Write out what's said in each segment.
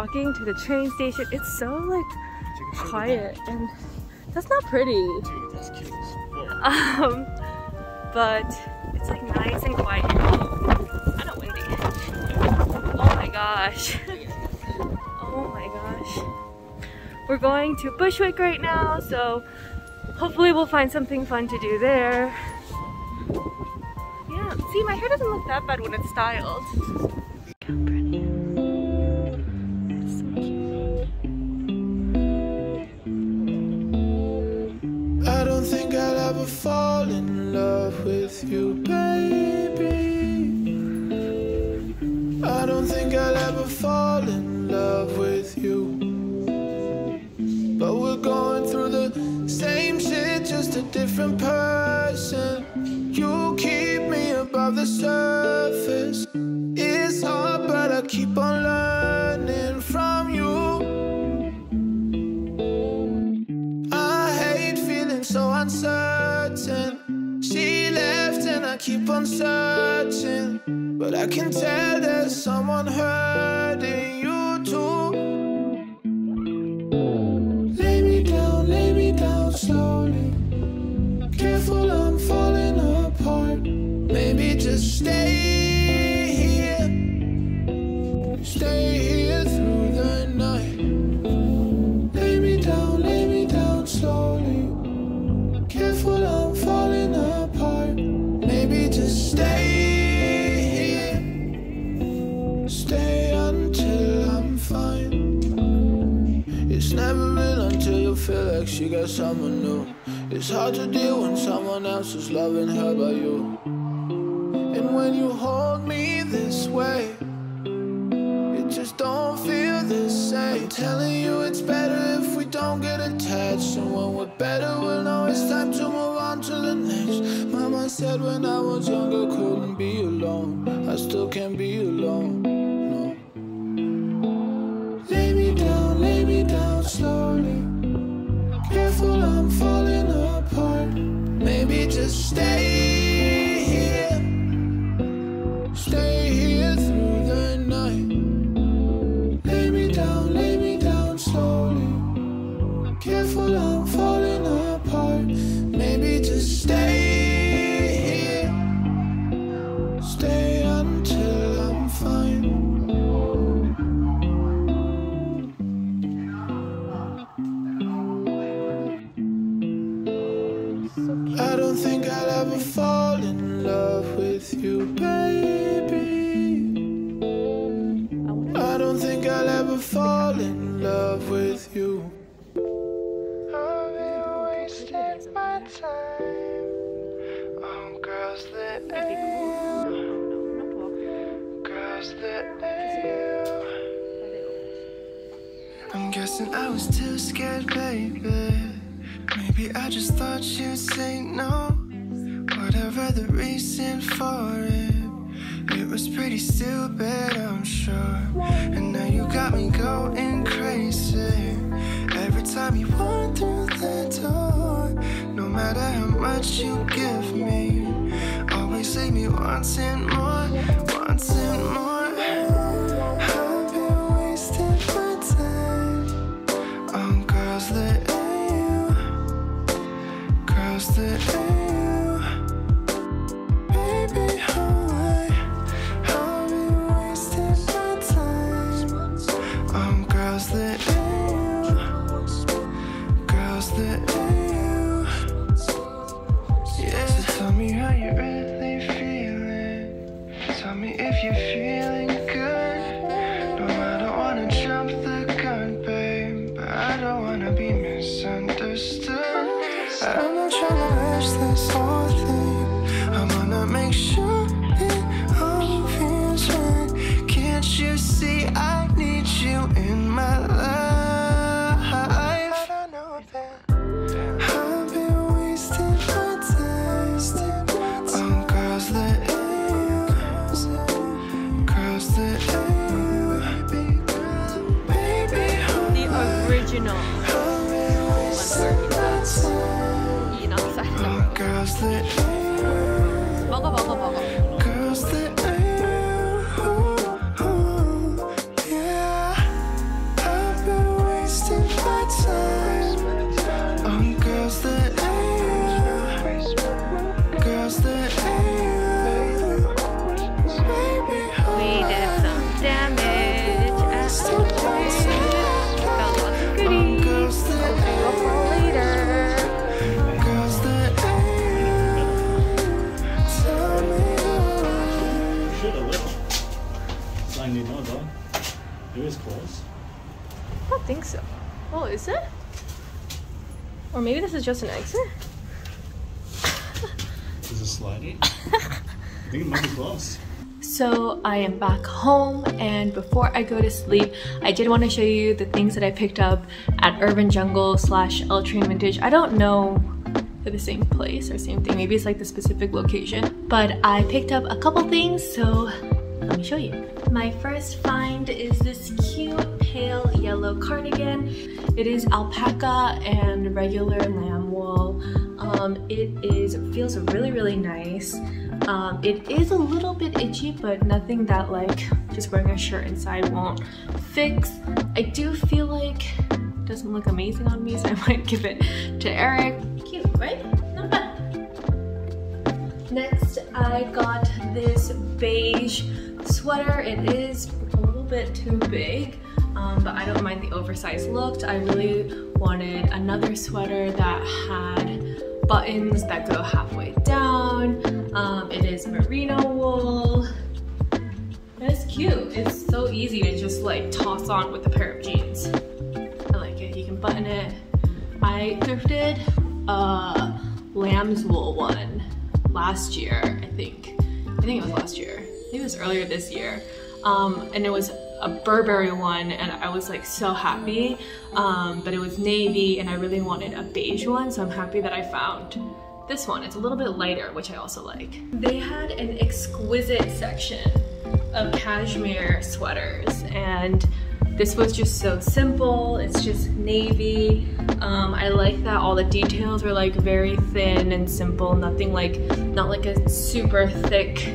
walking to the train station. It's so like quiet and that's not pretty. Dude, that's cute Um, but it's like nice and quiet. Kind of windy. Oh my gosh. oh my gosh. We're going to Bushwick right now, so hopefully we'll find something fun to do there. Yeah, see my hair doesn't look that bad when it's styled. You, baby. I don't think I'll ever fall in love with you. But we're going through the same shit, just a different person. You keep me above the surface. It's hard, but I keep on learning keep on searching. But I can tell there's someone hurting you too. Lay me down, lay me down slowly. Careful, I'm falling apart. Maybe just stay here. Stay here feel like she got someone new. It's hard to deal when someone else is loving her by you. And when you hold me this way, it just don't feel the same. Telling you it's better if we don't get attached. And when we're better, we'll know it's time to move on to the next. Mama said when I was younger, couldn't be alone. I still can't be alone. Stay here. Stay here through the night. Lay me down, lay me down slowly. Careful, I'm falling apart. Maybe just stay here. Stay until I'm fine. I don't think ever fall in love with you, baby. I don't think I'll ever fall in love with you. I'm guessing I was too scared, baby. Maybe I just thought you'd say no. The reason for it, it was pretty stupid, I'm sure. And now you got me going crazy. Every time you walk through the door, no matter how much you give me, always leave me wanting more, wanting more. I've been wasting my time on girls that ain't you, girls that ain't Tell me if you're feeling good. No, I don't wanna jump the gun, babe, but I don't wanna be misunderstood. I'm not trying to rush this across the air. Oh, is it? Or maybe this is just an exit? Is it sliding? I think it might be close. So I am back home and before I go to sleep, I did want to show you the things that I picked up at Urban Jungle slash L Train Vintage. I don't know if the same place or same thing, maybe it's like the specific location, but I picked up a couple things, so let me show you. My first find is this cute pale yellow cardigan. It is alpaca and regular lamb wool. Um, it is feels really really nice. Um, it is a little bit itchy, but nothing that like just wearing a shirt inside won't fix. I do feel like it doesn't look amazing on me, so I might give it to Eric. Cute, right? Not bad. Next, I got this beige sweater. It is a little bit too big, um, but I don't mind the oversized look. I really wanted another sweater that had buttons that go halfway down. Um, it is merino wool. It's cute. It's so easy to just like toss on with a pair of jeans. I like it. You can button it. I thrifted a lamb's wool one last year, I think. I think it was last year. It was earlier this year. Um, and it was a Burberry one and I was like so happy. Um, but it was navy and I really wanted a beige one, so I'm happy that I found this one. It's a little bit lighter, which I also like. They had an exquisite section of cashmere sweaters and this was just so simple. It's just navy. Um, I like that all the details are like very thin and simple. Nothing like, not like a super thick.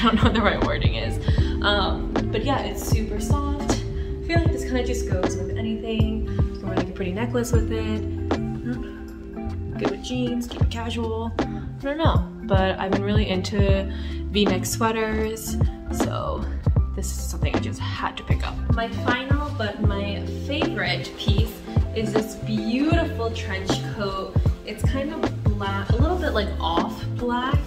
I don't know what the right wording is. Um, but yeah, it's super soft. I feel like this kind of just goes with anything. You can wear like a pretty necklace with it. Good with jeans, keep it casual. I don't know, but I've been really into v-neck sweaters, so this is something I just had to pick up. My final but my favorite piece is this beautiful trench coat. It's kind of black, a little bit like off black,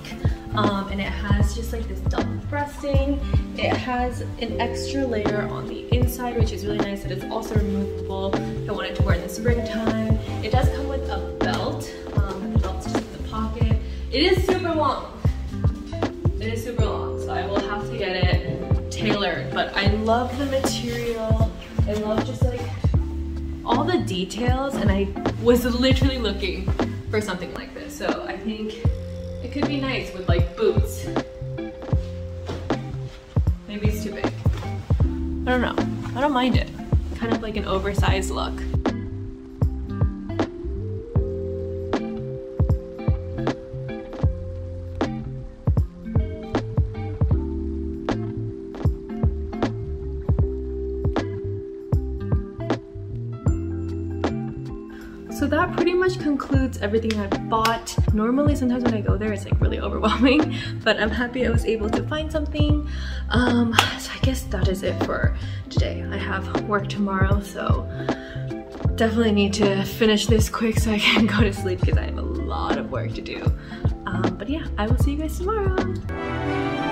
um, and it has just like this double breasting. It has an extra layer on the inside, which is really nice. It is also removable if I wanted to wear in the springtime. It does come with a belt. Um, the belt's just in the pocket. It is super long. It is super long, so I will have to get it tailored. But I love the material. I love just like all the details, and I was literally looking for something like this. So I think it could be nice with like boots. Maybe it's too big. I don't know. I don't mind it. Kind of like an oversized look. Much concludes everything I bought. Normally, sometimes when I go there, it's like really overwhelming, but I'm happy I was able to find something. Um, so I guess that is it for today. I have work tomorrow, so definitely need to finish this quick so I can go to sleep because I have a lot of work to do. Um, but yeah, I will see you guys tomorrow.